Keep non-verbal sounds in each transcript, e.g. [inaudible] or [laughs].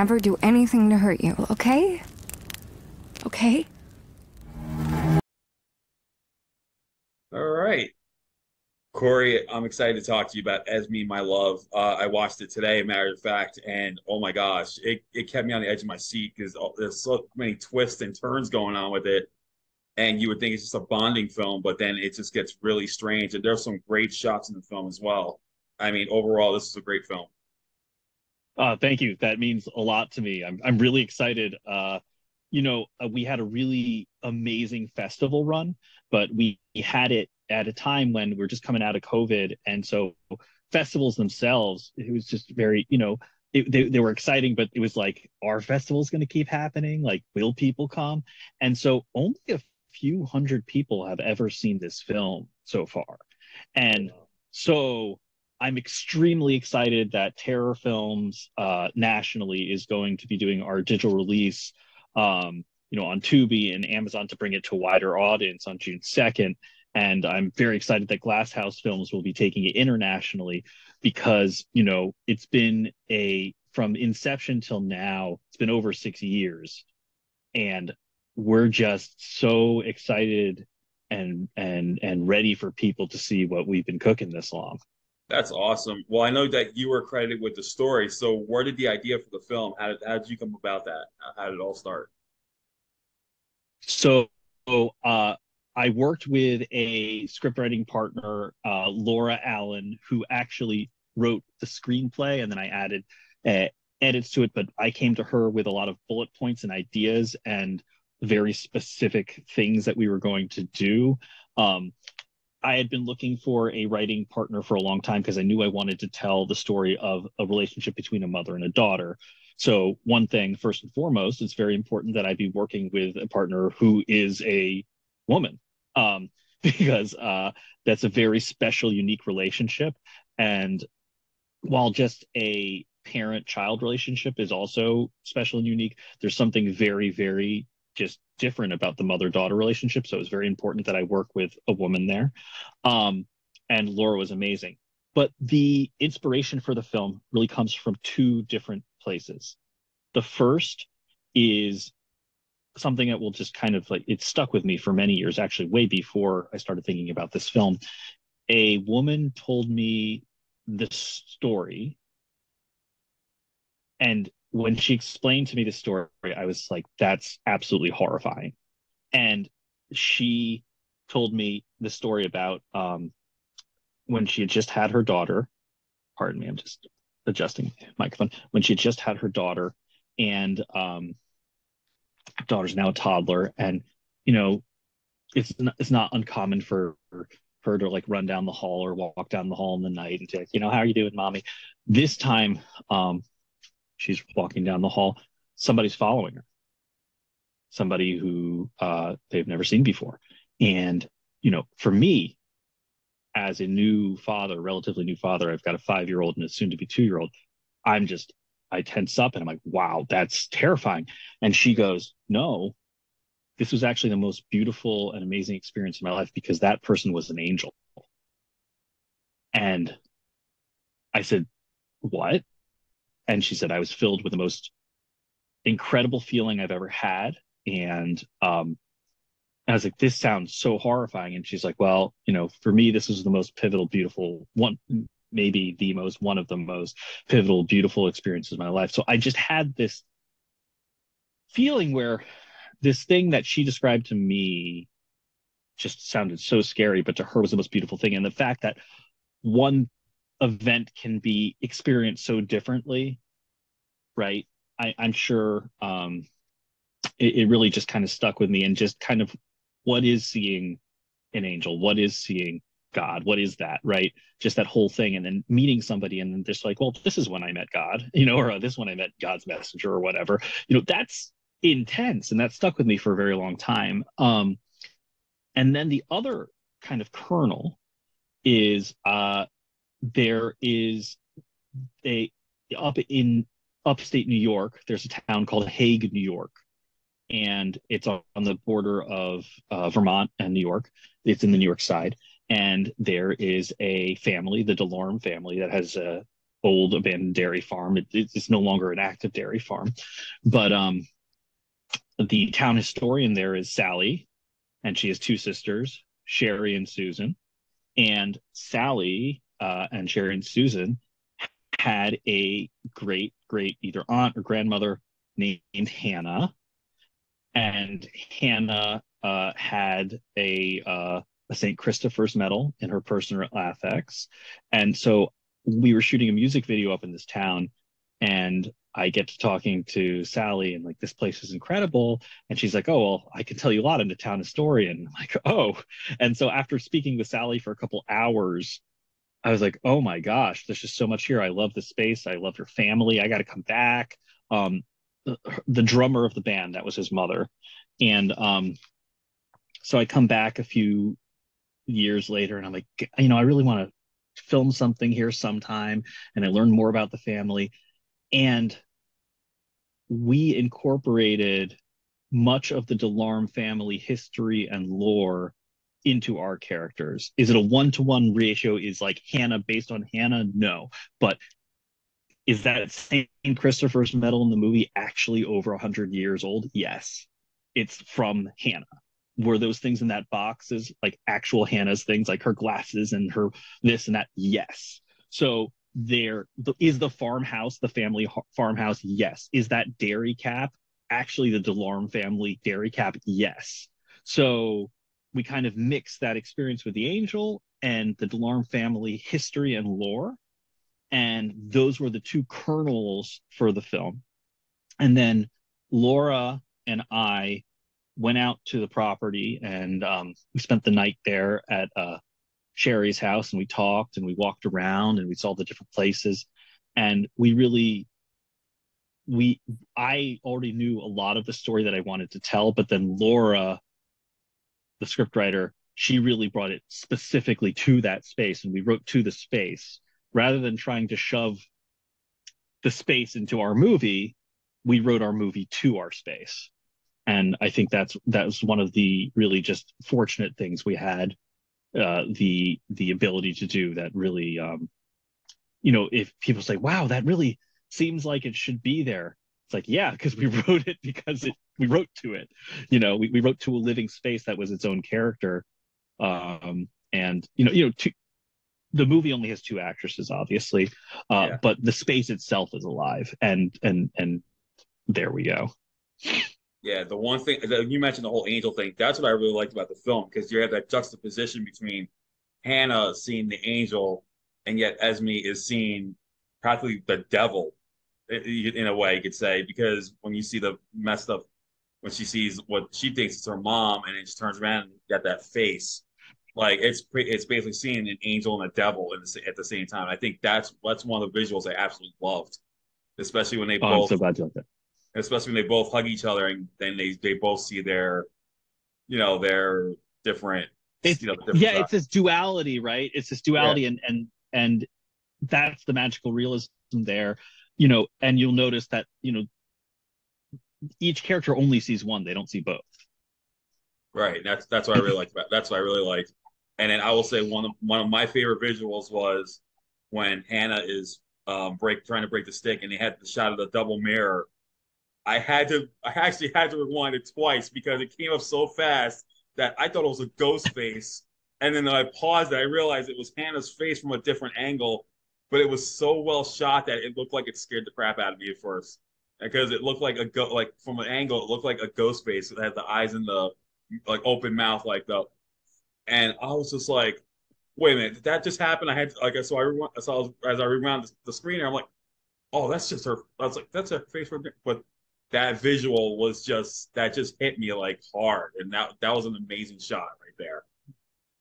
never, do anything to hurt you, okay? Okay? All right. Cory, I'm excited to talk to you about Esme, My Love. Uh, I watched it today, matter of fact, and oh my gosh, it, it kept me on the edge of my seat because there's so many twists and turns going on with it. And you would think it's just a bonding film, but then it just gets really strange. And there's some great shots in the film as well. I mean, overall, this is a great film. Uh, thank you. That means a lot to me. I'm I'm really excited. Uh, you know, uh, we had a really amazing festival run, but we had it at a time when we are just coming out of COVID, and so festivals themselves, it was just very, you know, it, they, they were exciting, but it was like, our festival's going to keep happening? Like, will people come? And so only a few hundred people have ever seen this film so far. And so I'm extremely excited that Terror Films uh, nationally is going to be doing our digital release, um, you know, on Tubi and Amazon to bring it to a wider audience on June 2nd. And I'm very excited that Glasshouse Films will be taking it internationally because, you know, it's been a from inception till now, it's been over six years. And we're just so excited and and and ready for people to see what we've been cooking this long. That's awesome. Well, I know that you were credited with the story. So, where did the idea for the film? How did how did you come about that? How did it all start? So, uh, I worked with a scriptwriting partner, uh, Laura Allen, who actually wrote the screenplay, and then I added uh, edits to it. But I came to her with a lot of bullet points and ideas and very specific things that we were going to do. Um, I had been looking for a writing partner for a long time because I knew I wanted to tell the story of a relationship between a mother and a daughter. So, one thing, first and foremost, it's very important that I be working with a partner who is a woman, um, [laughs] because uh, that's a very special, unique relationship. And while just a parent child relationship is also special and unique, there's something very, very just different about the mother daughter relationship. So it was very important that I work with a woman there. Um, and Laura was amazing. But the inspiration for the film really comes from two different places. The first is something that will just kind of like it stuck with me for many years, actually, way before I started thinking about this film. A woman told me this story. And when she explained to me the story, I was like, that's absolutely horrifying. And she told me the story about um, when she had just had her daughter. Pardon me, I'm just adjusting microphone. When she had just had her daughter, and um, daughter's now a toddler, and you know, it's not, it's not uncommon for her to like run down the hall or walk down the hall in the night and say, you know, how are you doing, mommy? This time, um, she's walking down the hall somebody's following her. Somebody who uh, they've never seen before. And you know for me as a new father relatively new father i've got a five year old and a soon to be two year old i'm just i tense up and i'm like wow that's terrifying. And she goes no this was actually the most beautiful and amazing experience in my life because that person was an angel. And i said what and she said I was filled with the most incredible feeling I've ever had. And um, I was like, this sounds so horrifying. And she's like, well, you know, for me, this was the most pivotal, beautiful one, maybe the most, one of the most pivotal, beautiful experiences of my life. So I just had this feeling where this thing that she described to me just sounded so scary, but to her was the most beautiful thing. And the fact that one event can be experienced so differently, right? I, am sure um, it, it really just kind of stuck with me and just kind of what is seeing an angel? What is seeing God? What is that, right? Just that whole thing. And then meeting somebody and then just like, well, this is when I met God, [laughs] you know, or this when I met God's messenger or whatever. You know, that's intense and that stuck with me for a very long time. Um, and then the other kind of kernel is uh, there is a up in upstate New York. There's a town called Hague, New York, and it's on the border of uh, Vermont and New York. It's in the New York side, and there is a family, the Delorme family, that has a old abandoned dairy farm. It, it's no longer an active dairy farm, but um, the town historian there is Sally, and she has two sisters, Sherry and Susan. And Sally uh, and and Susan had a great, great either aunt or grandmother named Hannah. And Hannah uh, had a, uh, a St. Christopher's medal in her personal affects. And so we were shooting a music video up in this town, and I get to talking to Sally and like this place is incredible. And she's like, Oh, well, I can tell you a lot. I'm a town historian. I'm like, oh. And so after speaking with Sally for a couple hours, I was like, oh my gosh, there's just so much here. I love the space. I love your family. I got to come back. Um, the, the, drummer of the band, that was his mother. And um, so I come back a few years later and I'm like, you know, I really want to film something here sometime. And I learned more about the family and we incorporated much of the Delarme family history and lore into our characters. Is it a one to one ratio? Is like Hannah based on Hannah? No. But is that St. Christopher's medal in the movie actually over 100 years old? Yes. It's from Hannah. Were those things in that box is like actual Hannah's things, like her glasses and her this and that? Yes. So there is the farmhouse the family farmhouse yes is that dairy cap actually the DeLorme family dairy cap yes so we kind of mix that experience with the angel and the delarme family history and lore. And those were the two kernels for the film. And then laura and i went out to the property and um, we spent the night there at uh, Sherry's house and we talked and we walked around and we saw the different places. And we really we I already knew a lot of the story that I wanted to tell but then Laura the scriptwriter she really brought it specifically to that space and we wrote to the space rather than trying to shove the space into our movie we wrote our movie to our space. And i think that's that was one of the really just fortunate things we had uh, the the ability to do that really um, you know if people say wow that really seems like it should be there it's like yeah because we [laughs] wrote it because it we wrote to it you know we, we wrote to a living space that was its own character um and you know you know to, the movie only has two actresses obviously uh yeah. but the space itself is alive and and and there we go yeah, the one thing that you mentioned the whole angel thing. That's what I really liked about the film because you have that juxtaposition between Hannah seeing the angel, and yet Esme is seeing practically the devil, in a way you could say. Because when you see the messed up, when she sees what she thinks is her mom, and then she turns around and got that face, like it's it's basically seeing an angel and a devil the, at the same time. I think that's that's one of the visuals I absolutely loved, especially when they oh, both. I'm so glad you like that especially when they both hug each other and then they they both see their, you know, their different. It's, you know, different yeah, it's this duality, right? It's this duality, yeah. and and and that's the magical realism there, you know. And you'll notice that you know each character only sees one; they don't see both. Right. That's that's what I really liked about. That's what I really liked. And then I will say one of one of my favorite visuals was when Hannah is um, break trying to break the stick, and they had the shot of the double mirror I had to, I actually had to rewind it twice because it came up so fast that I thought it was a ghost [laughs] face. And then I paused it. I realized it was Hannah's face from a different angle, but it was so well shot that it looked like it scared the crap out of me at first because it looked like a go like from an angle it looked like a ghost face. It had the eyes in the like open mouth like the, and I was just like, wait a minute, did that just happen? I had to, like so I rewound, so as I rewound the, screen, I'm like, oh, that's just her. I was like, that's her face, but that visual was just that just hit me like hard, and that that was an amazing shot right there.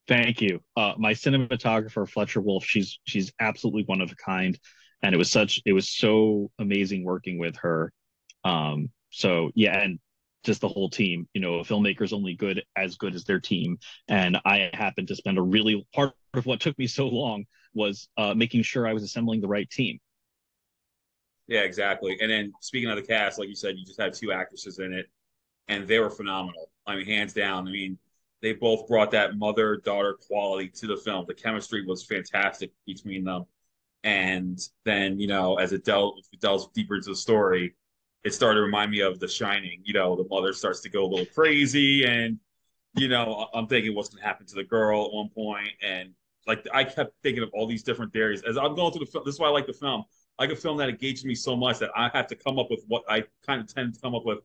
Thank you. Uh, my cinematographer Fletcher Wolf, she's she's absolutely one of a kind, and it was such it was so amazing working with her. Um, so yeah, and just the whole team. You know, a filmmaker's only good as good as their team, and I happened to spend a really part of what took me so long was uh, making sure I was assembling the right team. Yeah, exactly. And then speaking of the cast, like you said, you just had two actresses in it, and they were phenomenal. I mean, hands down. I mean, they both brought that mother daughter quality to the film. The chemistry was fantastic between them. And then, you know, as it delves, it delves deeper into the story, it started to remind me of The Shining. You know, the mother starts to go a little crazy, and you know, I'm thinking what's going to happen to the girl at one point, and like I kept thinking of all these different theories as I'm going through the film. This is why I like the film. I like a film that engages me so much that I have to come up with what I kind of tend to come up with.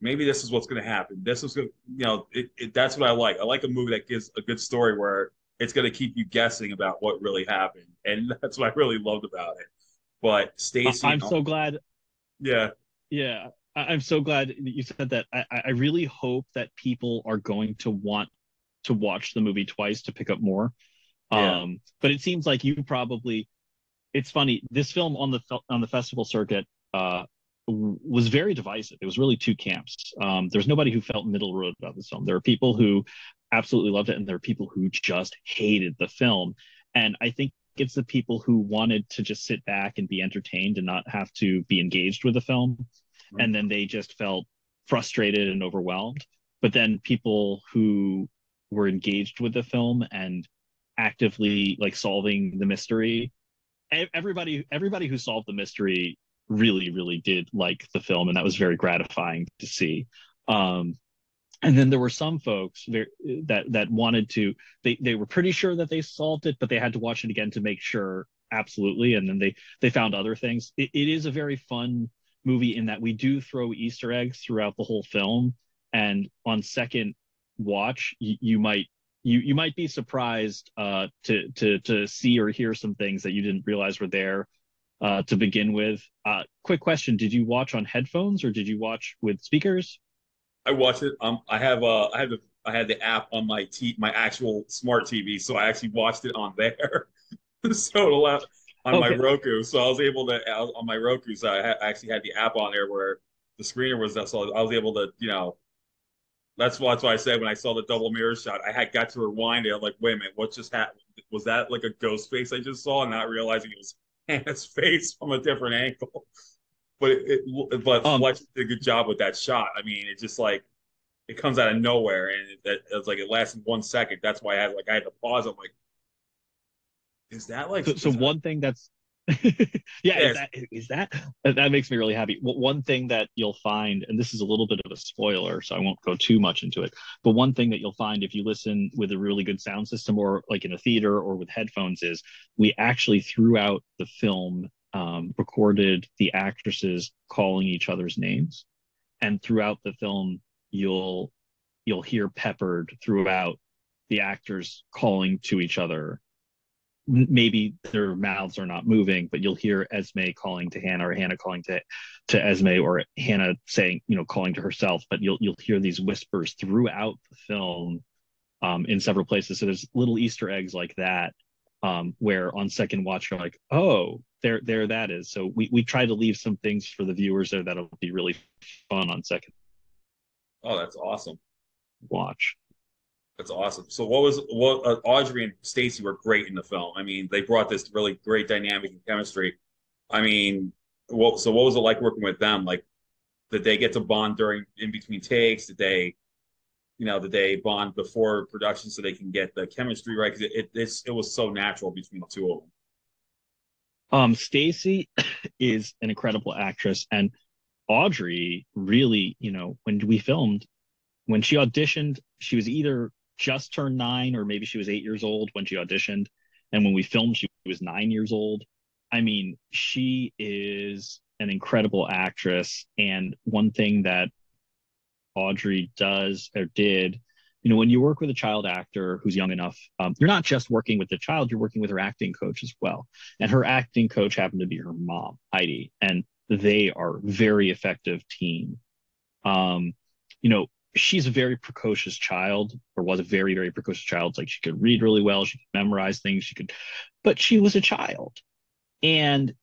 Maybe this is what's going to happen. This is gonna, you know, it, it, that's what I like. I like a movie that gives a good story where it's going to keep you guessing about what really happened, and [laughs] that's what I really loved about it. But Stacy, I'm so glad. Yeah, yeah, I'm so glad that you said that. I, I really hope that people are going to want to watch the movie twice to pick up more. Yeah. Um, but it seems like you probably. It's funny. This film on the on the festival circuit uh, was very divisive. It was really two camps. Um, there's nobody who felt middle road about this film. There are people who absolutely loved it, and there are people who just hated the film. And I think it's the people who wanted to just sit back and be entertained and not have to be engaged with the film and then they just felt frustrated and overwhelmed but then people who were engaged with the film and actively like solving the mystery everybody everybody who solved the mystery really really did like the film and that was very gratifying to see. Um and then there were some folks that that wanted to they they were pretty sure that they solved it but they had to watch it again to make sure absolutely and then they they found other things. It, it is a very fun movie in that we do throw Easter eggs throughout the whole film, and on second watch, you, you might you you might be surprised uh, to to to see or hear some things that you didn't realize were there uh, to begin with. Uh, quick question: Did you watch on headphones or did you watch with speakers? I watched it. Um, I have uh, I have the I had the app on my t my actual smart TV, so I actually watched it on there. [laughs] so it allowed on okay. my Roku. So I was able to on my Roku. So I, ha- I, actually had the app on there where the screener was that. So I was able to, you know, that's why, that's why I said when I saw the double mirror shot, I had got to rewind it. I'm like, wait a minute, what just happened? Was that like a ghost face I just saw, and not realizing it was Hannah's face from a different angle? But it, it but um, Fletch did a good job with that shot. I mean, it just like it comes out of nowhere, and it, it, it was like it lasts one second. That's why I had like I had to pause. I'm like, is that like so? so that... one thing that's [laughs] yeah, is that, is that that makes me really happy. One thing that you'll find, and this is a little bit of a spoiler, so I won't go too much into it. But one thing that you'll find if you listen with a really good sound system, or like in a theater or with headphones, is we actually throughout the film um, recorded the actresses calling each other's names, and throughout the film you'll you'll hear peppered throughout the actors calling to each other maybe their mouths are not moving, but you'll hear Esme calling to Hannah or Hannah calling to to Esme or Hannah saying, you know, calling to herself. But you'll you'll hear these whispers throughout the film um, in several places. So there's little Easter eggs like that um, where on second watch you're like, oh, there there that is. So we we try to leave some things for the viewers there that'll be really fun on second. Oh, that's awesome. Watch. That's awesome. So what was what uh, Audrey and Stacy were great in the film. I mean, they brought this really great dynamic and chemistry. I mean, what so what was it like working with them? Like, did they get to bond during in between takes? Did they, you know, did they bond before production so they can get the chemistry right? Because it, it it was so natural between the two of them. Um, Stacy [coughs] is an incredible actress, and Audrey really, you know, when we filmed, when she auditioned, she was either just turned nine, or maybe she was eight years old when she auditioned. And when we filmed, she was nine years old. I mean, she is an incredible actress. And one thing that Audrey does or did, you know, when you work with a child actor who's young enough, um, you're not just working with the child, you're working with her acting coach as well. And her acting coach happened to be her mom, Heidi, and they are very effective team. Um, you know, she's a very precocious child or was a very very precocious child. Like she could read really well she could memorize things she could but she was a child. And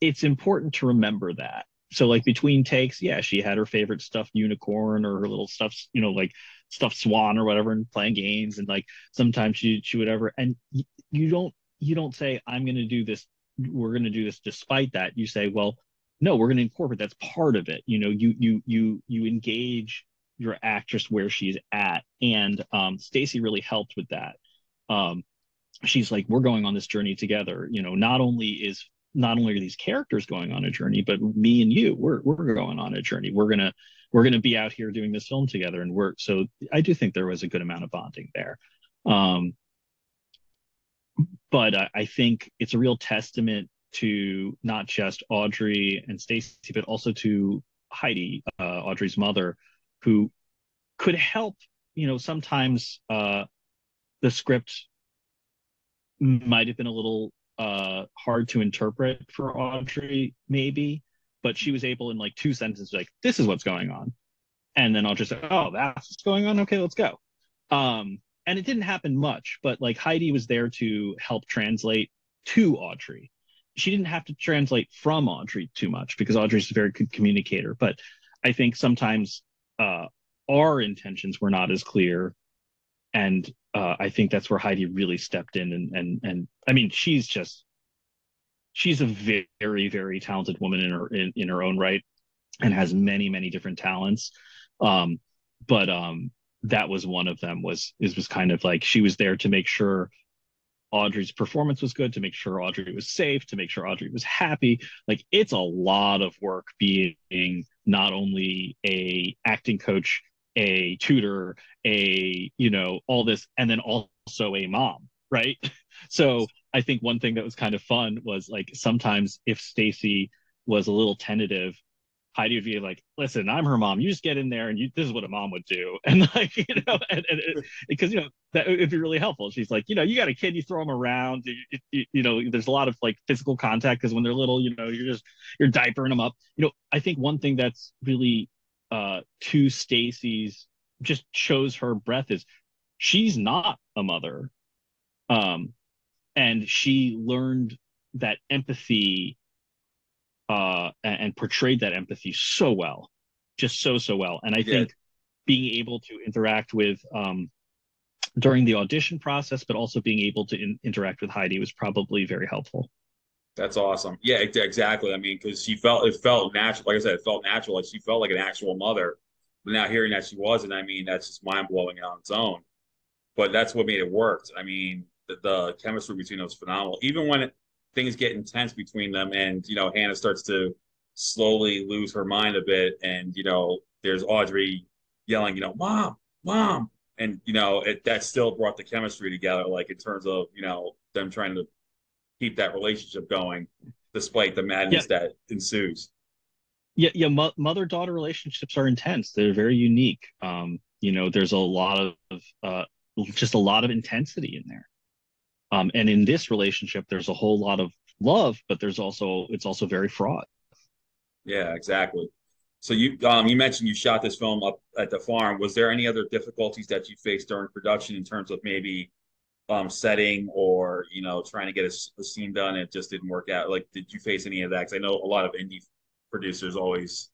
it's important to remember that. So like between takes yeah she had her favorite stuffed unicorn or her little stuffed you know like stuffed swan or whatever and playing games and like sometimes she she would ever and you don't you don't say i'm going to do this we're going to do this despite that. You say well no we're going to incorporate that's part of it. You know you you you you engage your actress where she's at and um, stacy really helped with that um, she's like, we're going on this journey together. You know, not only is not only are these characters going on a journey, but me and you, we're we're going on a journey. We're gonna we're gonna be out here doing this film together, and we're so I do think there was a good amount of bonding there. Um, but I, I think it's a real testament to not just Audrey and Stacy, but also to Heidi, uh, Audrey's mother, who could help. You know, sometimes uh, the script might have been a little uh, hard to interpret for Audrey, maybe, but she was able in like two sentences, like, this is what's going on. And then I'll just say, oh, that's what's going on. Okay, let's go. Um, and it didn't happen much, but like Heidi was there to help translate to Audrey. She didn't have to translate from Audrey too much because Audrey's a very good communicator. But I think sometimes uh, our intentions were not as clear. And uh, I think that's where Heidi really stepped in and and and I mean she's just she's a very very talented woman in her in, in her own right and has many many different talents. Um but um that was one of them was is was kind of like she was there to make sure Audrey's performance was good to make sure Audrey was safe to make sure Audrey was happy like it's a lot of work being not only a acting coach a tutor, a, you know, all this, and then also a mom, right? [laughs] So I think one thing that was kind of fun was like sometimes if Stacy was a little tentative, Heidi would be like, "Listen, I'm her mom. You just get in there, and you, this is what a mom would do." [laughs] And like, you know, [laughs] and, and because you know that it'd be really helpful. She's like, you know, you got a kid, you throw them around. You, you, you know, there's a lot of like physical contact because when they're little, you know, you're just you're diapering them up. You know, I think one thing that's really uh, to Stacy's just shows her breath is she's not a mother. Um, and she learned that empathy uh, and, and, portrayed that empathy so well, just so, so well. And I yeah. think being able to interact with um, during the audition process, but also being able to in- interact with Heidi was probably very helpful. That's awesome. Yeah, exactly. I mean, because she felt it felt natural. Like I said, it felt natural. Like she felt like an actual mother. But now hearing that she wasn't, I mean, that's just mind blowing on its own. But that's what made it work. I mean, the, the chemistry between them was phenomenal. Even when it, things get intense between them, and you know, Hannah starts to slowly lose her mind a bit, and you know, there's Audrey yelling, you know, "Mom, mom," and you know, it that still brought the chemistry together. Like in terms of you know them trying to keep that relationship going despite the madness yeah. that ensues. Yeah, yeah. Mo- Mother daughter relationships are intense. They're very unique. Um, you know, there's a lot of uh, just a lot of intensity in there. Um, and in this relationship, there's a whole lot of love, but there's also it's also very fraught. Yeah, exactly. So you um, you mentioned you shot this film up at the farm. Was there any other difficulties that you faced during production in terms of maybe um, setting or you know trying to get a, a, scene done it just didn't work out like did you face any of that because i know a lot of indie producers always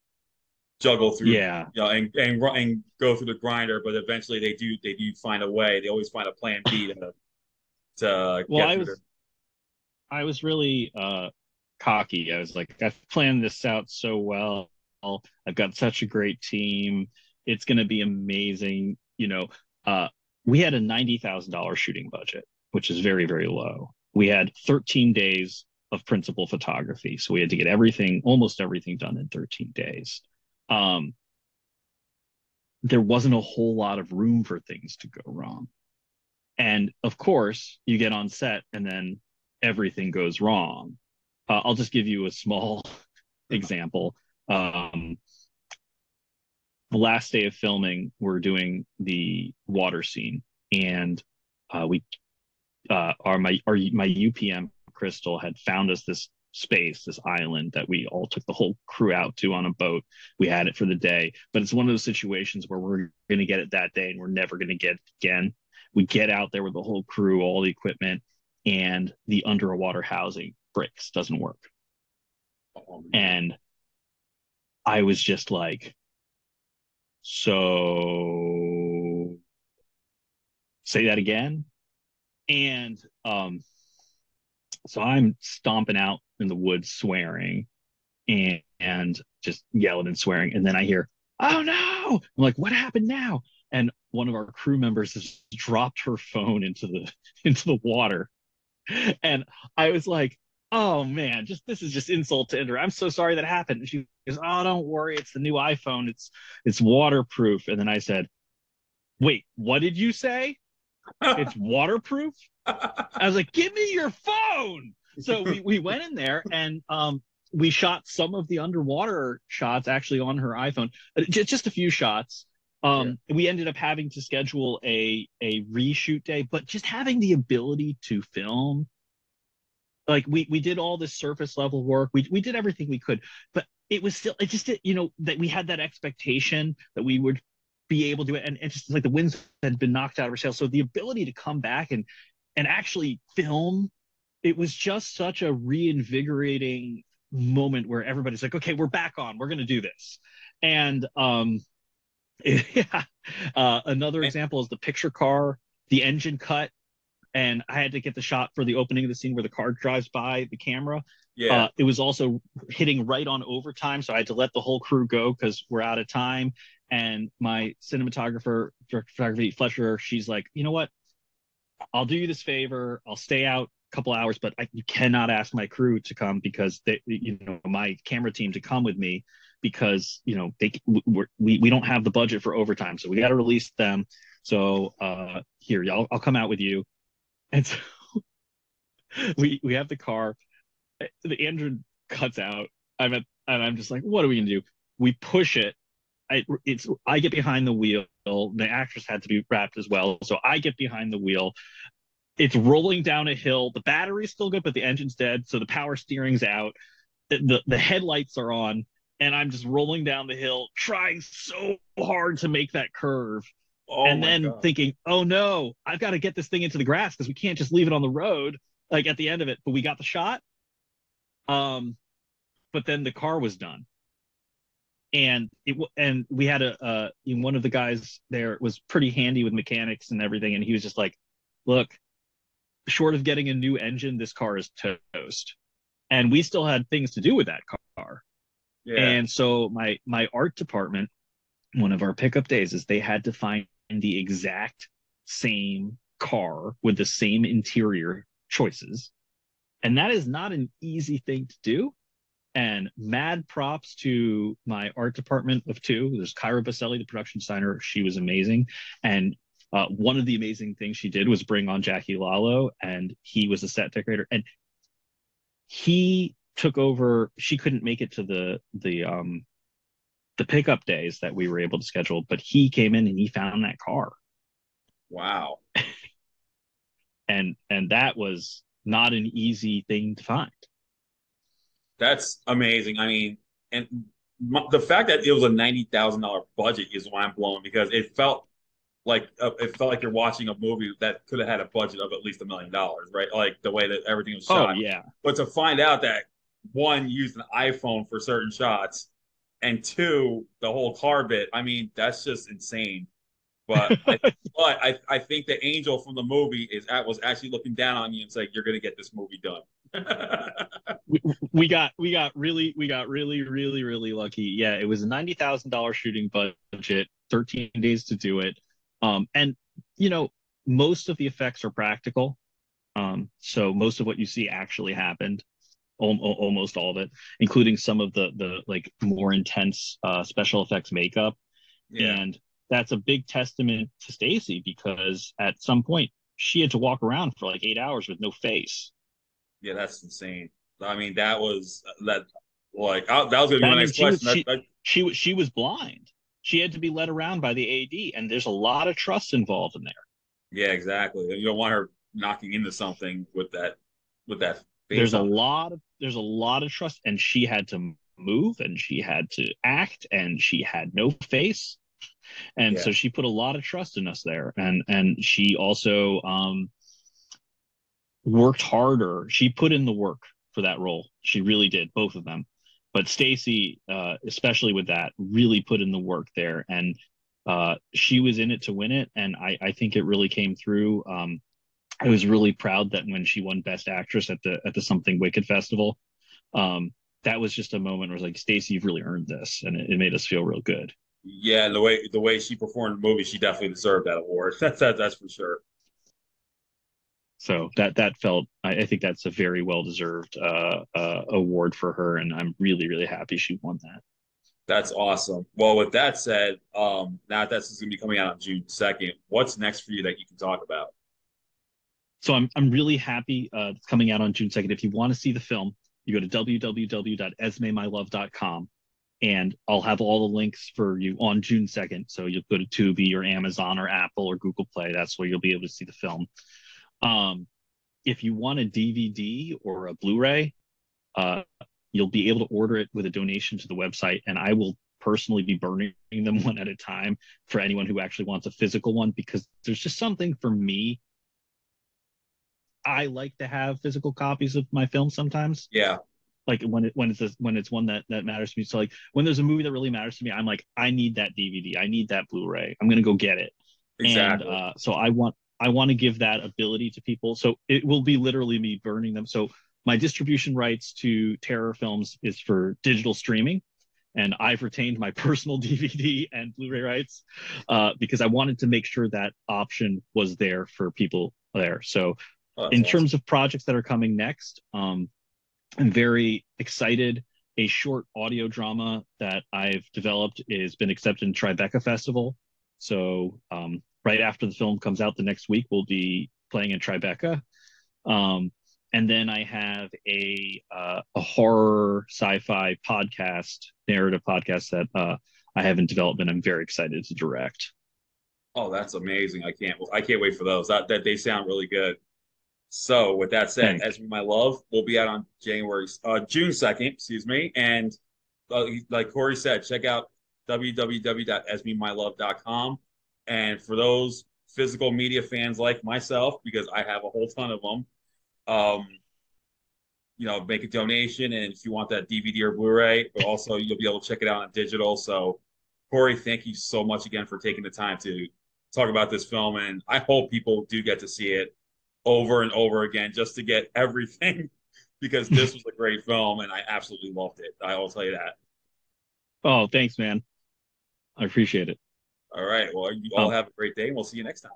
juggle through yeah you know and, and and go through the grinder but eventually they do they do find a way they always find a plan b to to well i was i was really uh cocky i was like i've planned this out so well i've got such a great team it's going to be amazing you know uh we had a $90,000 shooting budget, which is very, very low. We had 13 days of principal photography. So we had to get everything, almost everything done in 13 days. Um, there wasn't a whole lot of room for things to go wrong. And of course, you get on set and then everything goes wrong. Uh, I'll just give you a small [laughs] example. Um, the last day of filming, we're doing the water scene, and uh, we, uh, our my our my UPM Crystal had found us this space, this island that we all took the whole crew out to on a boat. We had it for the day, but it's one of those situations where we're going to get it that day and we're never going to get it again. We get out there with the whole crew, all the equipment, and the underwater housing breaks, doesn't work. And I was just like, so say that again. And um, so I'm stomping out in the woods swearing and, and just yelling and swearing. And then I hear, oh no. I'm like, what happened now? And one of our crew members has dropped her phone into the [laughs] into the water. And i was like oh man just this is just insult to injury i'm so sorry that happened. And she goes oh don't worry. It's the new iphone. It's it's waterproof. And then i said wait what did you say? It's [laughs] waterproof? I was like give me your phone. So we, we [laughs] went in there and um we shot some of the underwater shots actually on her iphone. Just, just a few shots um, yeah. we ended up having to schedule a a reshoot day, but just having the ability to film, like we we did all this surface level work, we we did everything we could, but it was still it just you know that we had that expectation that we would be able to and, and just like the winds had been knocked out of our sails, so the ability to come back and and actually film, it was just such a reinvigorating moment where everybody's like, okay, we're back on, we're gonna do this, and um [laughs] yeah. Uh, another example is the picture car, the engine cut, and I had to get the shot for the opening of the scene where the car drives by the camera. Yeah. Uh, it was also hitting right on overtime, so I had to let the whole crew go because we're out of time. And my cinematographer, director photography, Fletcher, she's like, you know what? I'll do you this favor. I'll stay out a couple hours, but I, you cannot ask my crew to come because they, you know, my camera team to come with me because you know they we we don't have the budget for overtime, so we got to release them. So uh, here, y'all, I'll come out with you, and so [laughs] we we have the car. The engine cuts out. I'm at, and I'm just like, what are we gonna do? We push it. I it's I get behind the wheel. The actress had to be wrapped as well, so I get behind the wheel. It's rolling down a hill. The battery's still good, but the engine's dead, so the power steering's out. The the headlights are on and I'm just rolling down the hill, trying so hard to make that curve. Oh and then God. thinking, oh no, I've got to get this thing into the grass because we can't just leave it on the road like at the end of it. But we got the shot. Um, but then the car was done. And it and we had a uh one of the guys there was pretty handy with mechanics and everything, and he was just like, "Look, short of getting a new engine, this car is toast." And we still had things to do with that car And so my my art department, one of our pickup days is they had to find the exact same car with the same interior choices. And that is not an easy thing to do. And mad props to my art department of two. There's Kyra Baselli, the production designer. She was amazing. And uh, one of the amazing things she did was bring on Jackie Lalo, and he was a set decorator. And he took over. She couldn't make it to the the um the pickup days that we were able to schedule, but he came in and he found that car. Wow. [laughs] and and that was not an easy thing to find. That's amazing. I mean, and the fact that it was a ninety thousand dollar budget is why I'm blown because it felt like uh, it felt like you're watching a movie that could have had a budget of at least a million dollars, right? Like the way that everything was shot. Oh yeah. But to find out that one used an iPhone for certain shots, and two the whole car bit. I mean, that's just insane. But [laughs] I, but I, I think the angel from the movie is at was actually looking down on you and saying you're going to get this movie done. [laughs] we, we got we got really we got really really really lucky. Yeah, it was a ninety thousand dollar shooting budget, thirteen days to do it, um, and you know most of the effects are practical. Um, so most of what you see actually happened almost all of it, including some of the the like more intense uh, special effects makeup. Yeah. And that's a big testament to Stacy because at some point she had to walk around for like eight hours with no face. Yeah, that's insane. I mean, that was that like that was gonna be my next question. Was, she, she was she was blind. She had to be led around by the AD, and there's a lot of trust involved in there. Yeah, exactly. You don't want her knocking into something with that with that there's a lot of there's a lot of trust and she had to move and she had to act and she had no face. And yeah. so she put a lot of trust in us there and and she also um worked harder. She put in the work for that role. She really did both of them. But stacy uh especially with that really put in the work there and uh she was in it to win it and i i think it really came through. Um I was really proud that when she won Best Actress at the at the Something Wicked Festival, um, that was just a moment where I was like, Stacy, you've really earned this, and it, it, made us feel real good. Yeah, the way the way she performed the movie, she definitely deserved that award. [laughs] That's that, that's for sure. So that that felt I, I think that's a very well deserved uh, uh, award for her, and I'm really really happy she won that. That's awesome. Well, with that said, um, now that's going to be coming out on June second. What's next for you that you can talk about? So I'm I'm really happy uh, it's coming out on June second. If you want to see the film, you go to www.esmemylove.com and I'll have all the links for you on June 2nd. So you'll go to Tubi or Amazon or Apple or Google Play. That's where you'll be able to see the film. Um, if you want a DVD or a Blu-ray, uh, you'll be able to order it with a donation to the website, and I will personally be burning them [laughs] one at a time for anyone who actually wants a physical one because there's just something for me. I like to have physical copies of my films sometimes. Yeah. Like when it when it's a, when it's one that that matters to me. So like when there's a movie that really matters to me, I'm like I need that DVD. I need that Blu-ray. I'm gonna go get it. Exactly. And uh, so I want I want to give that ability to people. So it will be literally me burning them. So my distribution rights to terror films is for digital streaming. And I've retained my [laughs] personal DVD and Blu ray rights uh, because I wanted to make sure that option was there for people there. So, oh, in awesome. terms of projects that are coming next, um, I'm very excited. A short audio drama that I've developed has been accepted in Tribeca Festival. So, um, right after the film comes out the next week, we'll be playing in Tribeca. Um, and then I have a uh, a horror sci-fi podcast, narrative podcast that uh, I have in development. I'm very excited to direct. Oh, that's amazing! I can't I can't wait for those. That, that they sound really good. So, with that said, Thanks. as my love, we'll be out on January uh, June second. Excuse me, and uh, like Cory said, check out www.esmemylove.com and for those physical media fans like myself, because I have a whole ton of them, um, you know, make a donation. And if you want that DVD or Blu-ray, but also you'll be able to check it out on digital. So, Cory, thank you so much again for taking the time to talk about this film. And I hope people do get to see it over and over again just to get everything [laughs] because this was a great film and I absolutely loved it. I will tell you that. Oh, thanks, man. I appreciate it. All right. Well, you all oh. have a great day, and we'll see you next time.